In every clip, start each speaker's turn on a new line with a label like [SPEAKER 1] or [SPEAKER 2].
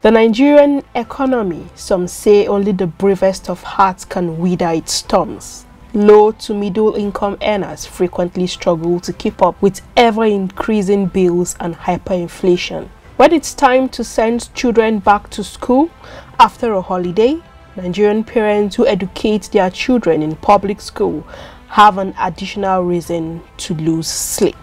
[SPEAKER 1] The Nigerian economy, some say only the bravest of hearts can weather its storms. Low to middle income earners frequently struggle to keep up with ever increasing bills and hyperinflation. When it's time to send children back to school after a holiday, Nigerian parents who educate their children in public school have an additional reason to lose sleep.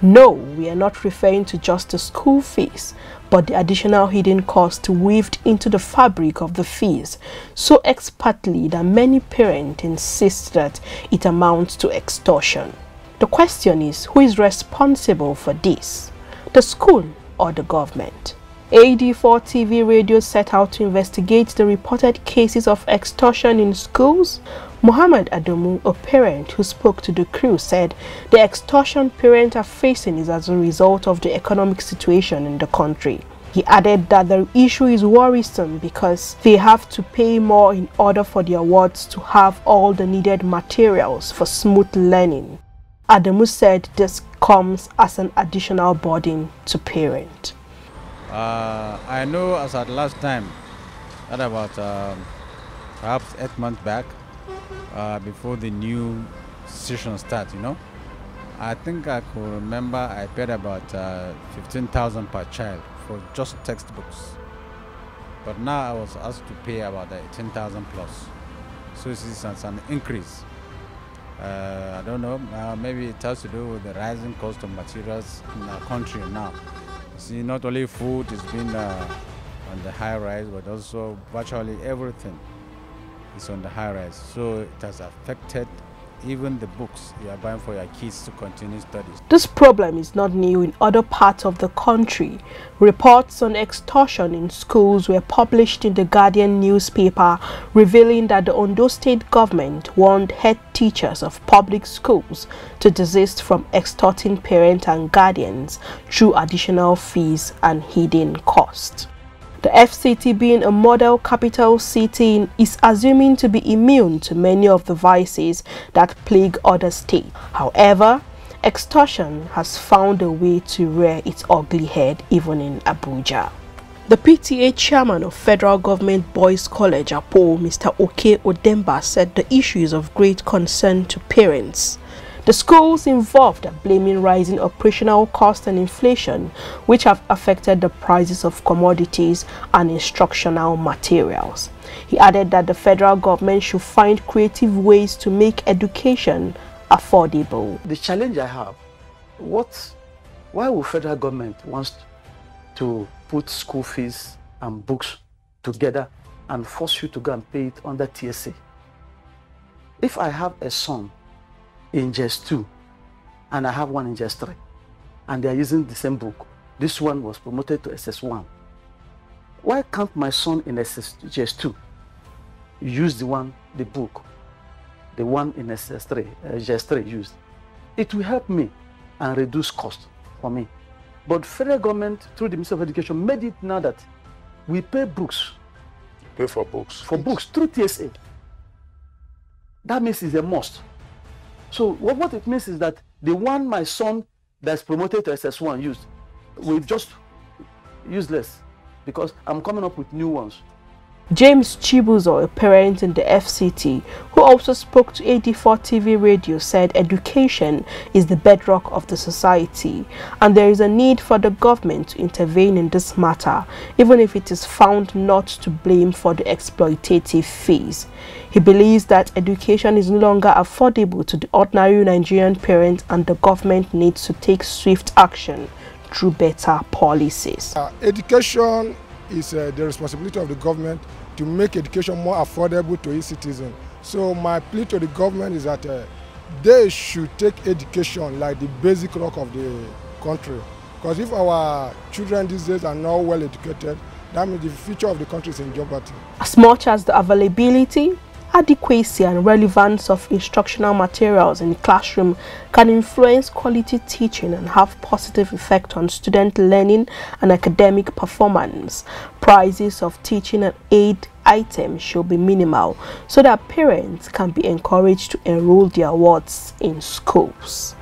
[SPEAKER 1] No, we are not referring to just the school fees, but the additional hidden cost weaved into the fabric of the fees so expertly that many parents insist that it amounts to extortion. The question is, who is responsible for this? The school or the government? AD4 TV radio set out to investigate the reported cases of extortion in schools. Muhammad Adamu, a parent who spoke to the crew, said the extortion parents are facing is as a result of the economic situation in the country. He added that the issue is worrisome because they have to pay more in order for their wards to have all the needed materials for smooth learning. Adamu said this comes as an additional burden to parents.
[SPEAKER 2] Uh, I know as at last time, that about um, perhaps eight months back, uh, before the new session start, you know, I think I could remember I paid about uh, 15,000 per child for just textbooks. But now I was asked to pay about 10,000 plus. So this is an increase. Uh, I don't know, uh, maybe it has to do with the rising cost of materials in our country now. See, not only food is being uh, on the high rise, but also virtually everything is on the high rise. So it has affected even the books you are buying for your kids to continue studies.
[SPEAKER 1] This problem is not new in other parts of the country. Reports on extortion in schools were published in the Guardian newspaper revealing that the Ondo state government warned head teachers of public schools to desist from extorting parents and guardians through additional fees and hidden costs. The FCT being a model capital city is assuming to be immune to many of the vices that plague other states. However, extortion has found a way to rear its ugly head even in Abuja. The PTA chairman of Federal Government Boys College, Apo, Mr. Oke Odemba, said the issue is of great concern to parents. The schools involved are blaming rising operational costs and inflation, which have affected the prices of commodities and instructional materials. He added that the federal government should find creative ways to make education affordable.
[SPEAKER 3] The challenge I have, what, why would federal government wants to put school fees and books together and force you to go and pay it under TSA? If I have a son in JS 2 and I have one in JS 3 and they are using the same book. This one was promoted to SS1. Why can't my son in SS, JS 2 use the one, the book, the one in SS3, uh, JS3 used? It will help me and reduce cost for me. But federal government, through the Ministry of Education, made it now that we pay books.
[SPEAKER 4] Pay for books.
[SPEAKER 3] For books through TSA. That means it's a must. So what, what it means is that the one my son that's promoted to SS1 used, we've just useless because I'm coming up with new ones.
[SPEAKER 1] James Chibuzo, a parent in the FCT, who also spoke to AD4 TV radio, said education is the bedrock of the society and there is a need for the government to intervene in this matter, even if it is found not to blame for the exploitative fees. He believes that education is no longer affordable to the ordinary Nigerian parent and the government needs to take swift action through better policies.
[SPEAKER 5] Uh, education is uh, the responsibility of the government to make education more affordable to its citizens. So my plea to the government is that uh, they should take education like the basic rock of the country. Because if our children these days are not well educated, that means the future of the country is in jeopardy.
[SPEAKER 1] As much as the availability, adequacy and relevance of instructional materials in the classroom can influence quality teaching and have positive effect on student learning and academic performance. Prices of teaching and aid items should be minimal so that parents can be encouraged to enroll their wards in schools.